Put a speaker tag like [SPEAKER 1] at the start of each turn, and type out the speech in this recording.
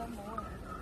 [SPEAKER 1] some more.